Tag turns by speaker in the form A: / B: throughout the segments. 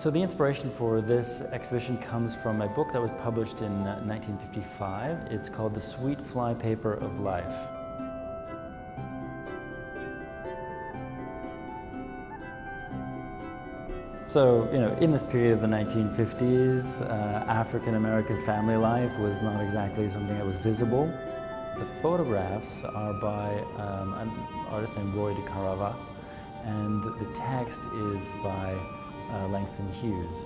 A: So the inspiration for this exhibition comes from a book that was published in 1955. Uh, it's called The Sweet Flypaper of Life. So, you know, in this period of the 1950s, uh, African American family life was not exactly something that was visible. The photographs are by um, an artist named Roy DeCarava, and the text is by uh, Langston Hughes.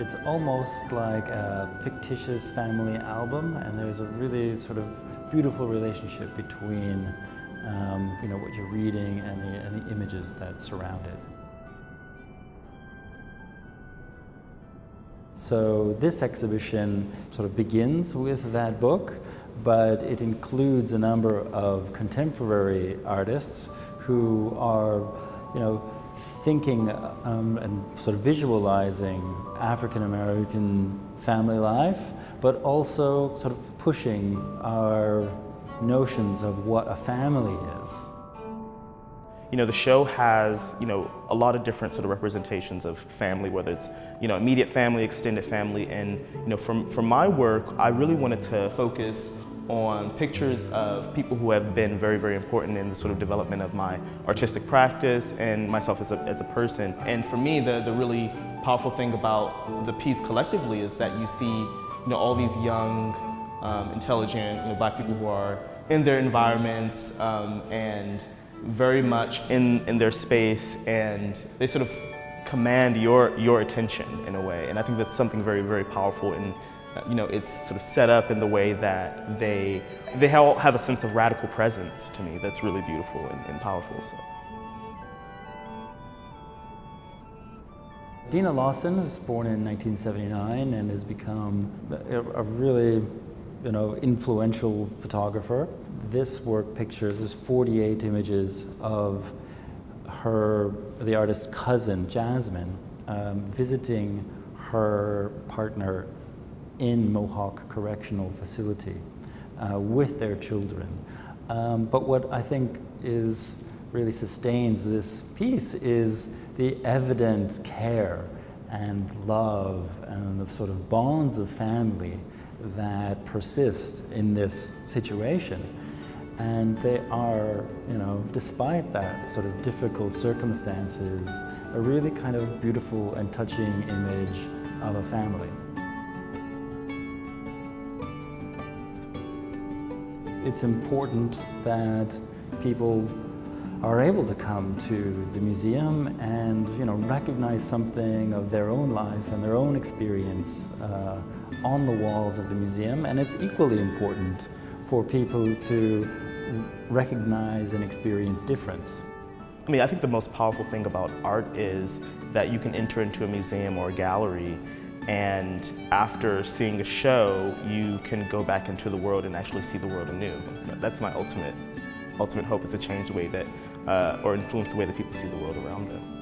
A: It's almost like a fictitious family album, and there's a really sort of beautiful relationship between um, you know, what you're reading and the, and the images that surround it. So this exhibition sort of begins with that book, but it includes a number of contemporary artists who are, you know, thinking um, and sort of visualizing African American family life, but also sort of pushing our notions of what a family is.
B: You know, the show has, you know, a lot of different sort of representations of family, whether it's, you know, immediate family, extended family, and, you know, from, from my work, I really wanted to focus on pictures of people who have been very, very important in the sort of development of my artistic practice and myself as a, as a person. And for me, the, the really powerful thing about the piece collectively is that you see, you know, all these young, um, intelligent, you know, black people who are in their environments um, and very much in, in their space and they sort of command your, your attention in a way. And I think that's something very, very powerful and you know, it's sort of set up in the way that they, they all have a sense of radical presence to me that's really beautiful and, and powerful. So.
A: Deana Lawson was born in 1979 and has become a, really you know, influential photographer. This work pictures is 48 images of her, the artist's cousin, Jasmine, um, visiting her partner in Mohawk Correctional Facility uh, with their children. Um, but what I think is really sustains this piece is the evident care and love and the sort of bonds of family that persist in this situation. And they are, you know, despite that sort of difficult circumstances, a really kind of beautiful and touching image of a family. It's important that people are able to come to the museum and you know recognize something of their own life and their own experience uh, on the walls of the museum and it's equally important for people to recognize and experience difference.
B: I mean, I think the most powerful thing about art is that you can enter into a museum or a gallery and after seeing a show, you can go back into the world and actually see the world anew. That's my ultimate, ultimate hope is to change the way that, uh, or influence the way that people see the world around them.